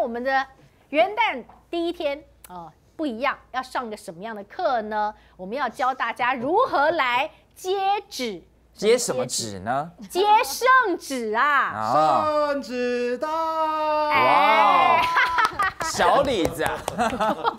天我们的元旦第一天啊，不一样，要上个什么样的课呢？我们要教大家如何来接旨。接什么旨呢？接圣旨啊！圣旨到！哇，小李子，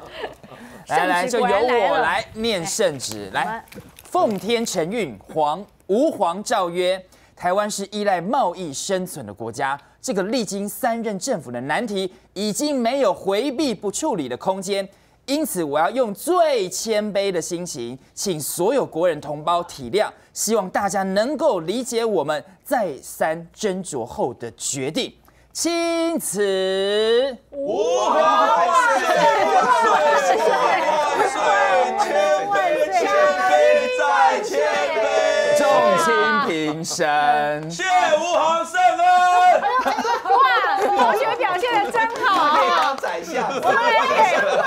来来，就由我来念圣旨。来，奉天承运，皇吾皇诏曰：台湾是依赖贸易生存的国家，这个历经三任政府的难题，已经没有回避不处理的空间。因此，我要用最谦卑的心情，请所有国人同胞体谅，希望大家能够理解我们再三斟酌后的决定。钦此。万岁！万岁！万岁！万岁！千杯再千杯，众卿平身。谢吾皇圣同学表现的真好。可以当宰相。我们也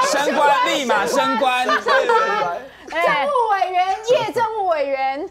升官，立马升官。政务委员，叶政务委员。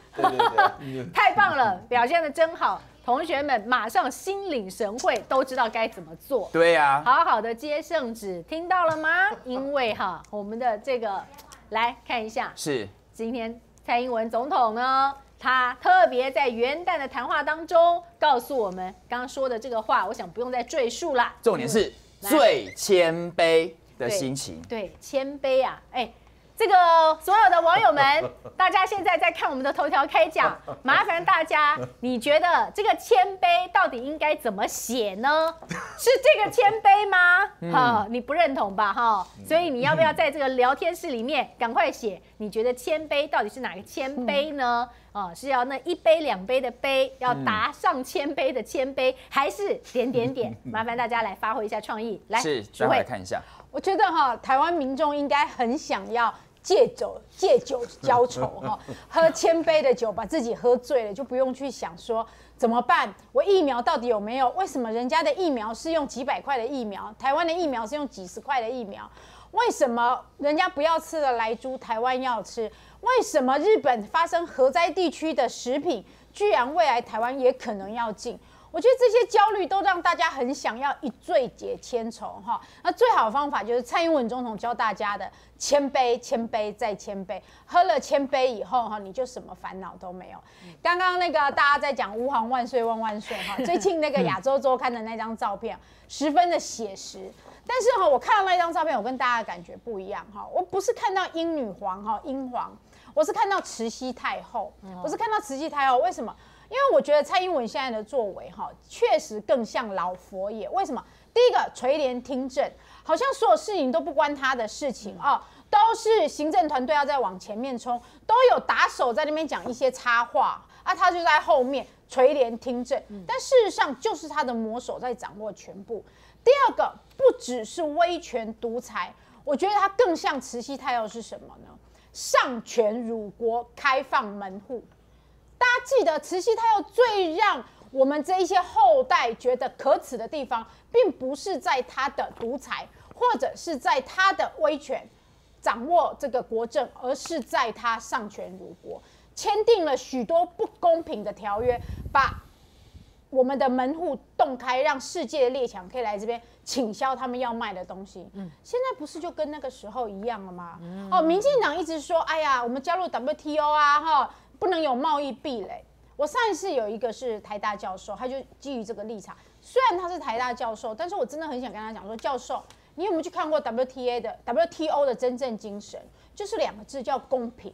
太棒了，表现的真好。同学们马上心领神会，都知道该怎么做。对呀，好好的接圣旨，听到了吗？因为哈，我们的这个来看一下，是今天蔡英文总统呢，他特别在元旦的谈话当中告诉我们，刚刚说的这个话，我想不用再赘述了。重点是最谦卑的心情。对，谦卑啊，哎。这个所有的网友们，大家现在在看我们的头条开讲，麻烦大家，你觉得这个谦卑到底应该怎么写呢？是这个谦卑吗？哈，你不认同吧？哈，所以你要不要在这个聊天室里面赶快写？你觉得谦卑到底是哪个谦卑呢？啊，是要那一杯两杯的杯，要达上千杯的谦卑，还是点点点？麻烦大家来发挥一下创意，来，是，再来看一下。我觉得哈，台湾民众应该很想要借酒借酒浇愁哈，喝千杯的酒把自己喝醉了，就不用去想说怎么办。我疫苗到底有没有？为什么人家的疫苗是用几百块的疫苗，台湾的疫苗是用几十块的疫苗？为什么人家不要吃的来猪，台湾要吃？为什么日本发生核灾地区的食品，居然未来台湾也可能要进？我觉得这些焦虑都让大家很想要一醉解千愁哈。那最好的方法就是蔡英文总统教大家的谦卑、谦卑再谦卑。喝了谦卑以后哈，你就什么烦恼都没有。刚刚那个大家在讲“吾皇万岁万万岁”哈，最近那个亚洲周刊的那张照片十分的写实。但是哈，我看到那张照片，我跟大家的感觉不一样哈。我不是看到英女皇哈，英皇，我是看到慈禧太后。我是看到慈禧太后，为什么？因为我觉得蔡英文现在的作为，哈，确实更像老佛爷。为什么？第一个垂帘听政，好像所有事情都不关他的事情啊，都是行政团队要在往前面冲，都有打手在那边讲一些插话啊，他就在后面垂帘听政。但事实上，就是他的魔手在掌握全部。第二个，不只是威权独裁，我觉得他更像慈禧太后是什么呢？上权辱国，开放门户。记得，慈禧太后最让我们这一些后代觉得可耻的地方，并不是在她的独裁，或者是在她的威权掌握这个国政，而是在她上权辱国，签订了许多不公平的条约，把我们的门户洞开，让世界的列强可以来这边倾销他们要卖的东西。嗯，现在不是就跟那个时候一样了吗？哦，民进党一直说，哎呀，我们加入 WTO 啊，哈。不能有贸易壁垒。我上一次有一个是台大教授，他就基于这个立场。虽然他是台大教授，但是我真的很想跟他讲说，教授，你有没有去看过 WTA 的 WTO 的真正精神？就是两个字，叫公平。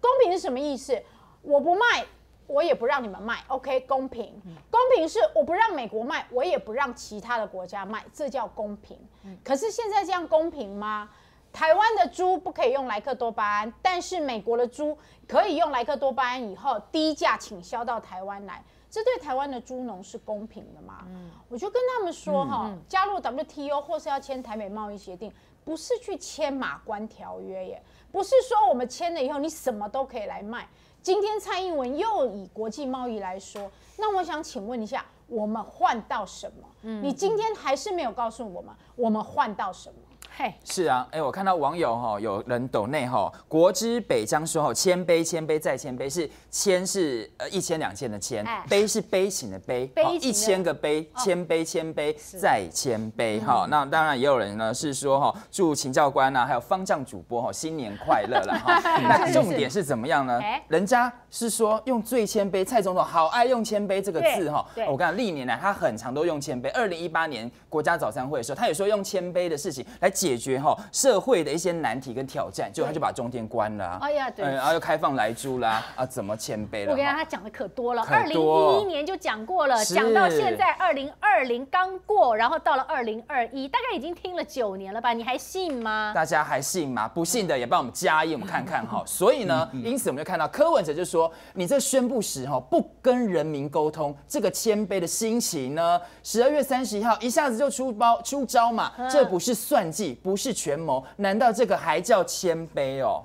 公平是什么意思？我不卖，我也不让你们卖。OK，公平。公平是我不让美国卖，我也不让其他的国家卖，这叫公平。可是现在这样公平吗？台湾的猪不可以用莱克多巴胺，但是美国的猪可以用莱克多巴胺以后低价倾销到台湾来，这对台湾的猪农是公平的吗？嗯，我就跟他们说哈，加入 WTO 或是要签台美贸易协定，不是去签马关条约耶，不是说我们签了以后你什么都可以来卖。今天蔡英文又以国际贸易来说，那我想请问一下，我们换到什么？嗯，你今天还是没有告诉我们，我们换到什么？嘿，是啊，哎，我看到网友哈，有人抖内哈，国之北疆说哈，谦卑谦卑再谦卑是谦是呃一千两千的谦哎，卑是悲情的悲，一千个悲，谦卑谦卑再谦卑哈。那当然也有人呢是说哈，祝秦教官啊，还有方丈主播哈新年快乐了哈。那重点是怎么样呢哎？人家是说用最谦卑，蔡总统好爱用谦卑这个字哈我跟你讲，历年来他很常都用谦卑。二零一八年国家早餐会的时候，他也说用谦卑的事情来解决哈社会的一些难题跟挑战，结果他就把中天关了啊。哎呀对嗯然后又开放来猪啦，啊，怎么谦卑了？我跟你讲，哈他讲的可多了。二零一一年就讲过了，是讲到现在二零二零刚过，然后到了二零二一，大概已经听了九年了吧？你还信吗？大家还信吗？不信的也帮我们加一，我们看看哈。所以呢，因此我们就看到柯文哲就说，你这宣布时哈不跟人民沟通，这个谦卑的心情呢，十二月三十一号一下子就出包出招嘛，这不是算计，不是权谋，难道这个还叫谦卑哦？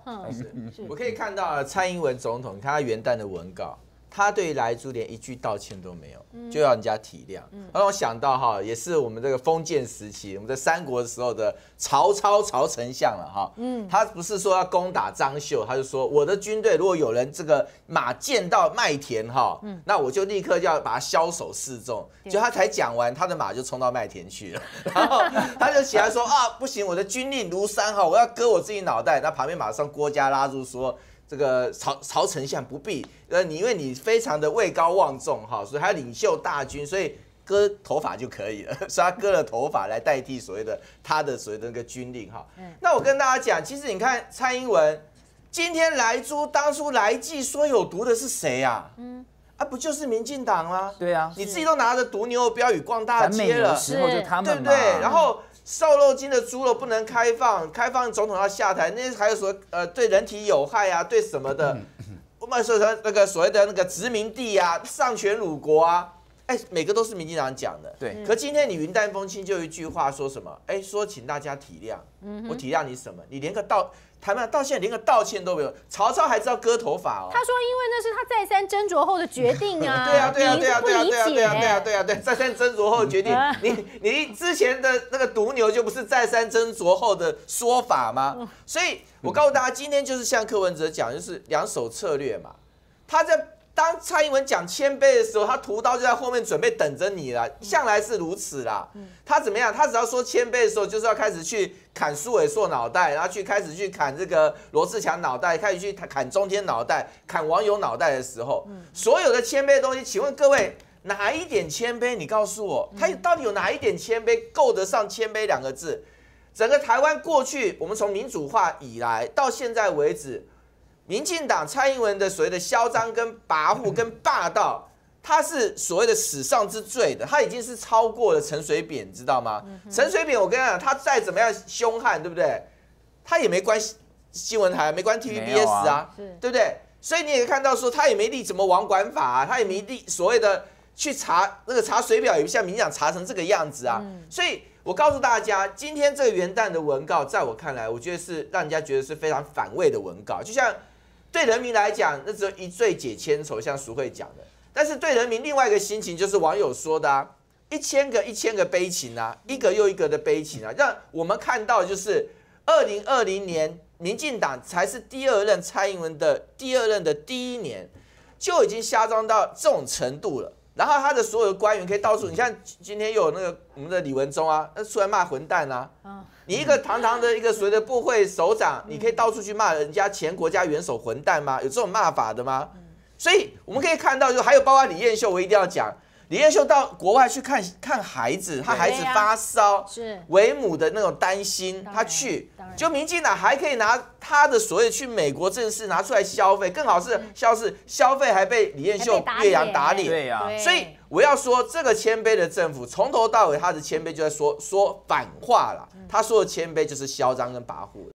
我可以看到啊蔡英文总统，看他元旦的文稿，他对莱猪连一句道歉都没有，就要人家体谅。让我想到哈，也是我们这个封建时期，我们在三国的时候的曹操曹丞相了哈。嗯，他不是说要攻打张绣，他就说我的军队如果有人这个马见到麦田哈，那我就立刻就要把他枭首示众。就他才讲完，他的马就冲到麦田去了，然后他就起来说啊，不行，我的军令如山哈，我要割我自己脑袋。那旁边马上郭嘉拉住说。这个曹曹丞相不必，呃，你因为你非常的位高望重哈，所以他领袖大军，所以割头发就可以了，所以他割了头发来代替所谓的他的所谓的那个军令哈。那我跟大家讲，其实你看蔡英文今天来猪，当初来记说有毒的是谁呀？嗯，啊，不就是民进党吗？对啊，你自己都拿着毒牛的标语逛大街了，时候就他们嘛，对不对？然后瘦肉精的猪肉不能开放，开放总统要下台，那还有所呃对人体有害啊，对什么的，我们说说那个所谓的那个殖民地啊，丧权辱国啊，哎，每个都是民进党讲的。对可今天你云淡风轻就一句话说什么？哎，说请大家体谅，嗯我体谅你什么？你连个道台湾到现在连个道歉都没有，曹操还知道割头发哦。他说，因为那是他再三斟酌后的决定啊。对啊，对啊，对啊，对啊，理对啊，对啊，对啊，解。对啊，对，再三斟酌后决定啊。你你之前的那个毒牛就不是再三斟酌后的说法吗？所以我告诉大家，今天就是像柯文哲讲，就是两手策略嘛。他在当蔡英文讲谦卑的时候，他屠刀就在后面准备等着你了，向来是如此啦。他怎么样？他只要说谦卑的时候，就是要开始去砍苏伟硕脑袋，然后去开始去砍这个罗志强脑袋，开始去砍中天脑袋，砍网友脑袋的时候，所有的谦卑的东西，请问各位。哪一点谦卑？你告诉我，他到底有哪一点谦卑够得上谦卑两个字？整个台湾过去，我们从民主化以来到现在为止，民进党蔡英文的所谓的嚣张、跟跋扈、跟霸道，他是所谓的史上之最的，他已经是超过了陈水扁，知道吗？陈水扁，我跟你讲，他再怎么样凶悍，对不对？他也没关系新闻台，没关 TVBS 啊对不对？所以你也看到说，他也没立什么网管法啊，他也没立所谓的去查那个查水表，也像民进党查成这个样子啊。所以我告诉大家，今天这个元旦的文告，在我看来，我觉得是让人家觉得是非常反胃的文告，就像对人民来讲，那只有一醉解千愁，像淑慧讲的。但是对人民另外一个心情，就是网友说的啊，一千个一千个悲情啊，一个又一个的悲情啊，让我们看到就是二零二零年，民进党才是第二任蔡英文的第二任的第一年，就已经嚣张到这种程度了。然后他的所有的官员可以到处，你像今天又有那个我们的李文忠啊，那出来骂混蛋啊。你一个堂堂的一个所谓的部会首长，你可以到处去骂人家前国家元首混蛋吗？有这种骂法的吗？所以我们可以看到，就还有包括李彦秀，我一定要讲，李彦秀到国外去看看孩子，他孩子发烧，是。为母的那种担心，他去，就民进党还可以拿他的所谓去美国正式拿出来消费，更好是消是消费还被李彦秀岳阳打脸，对呀。对所以我要说，这个谦卑的政府从头到尾他的谦卑就在说说反话了，他说的谦卑就是嚣张跟跋扈。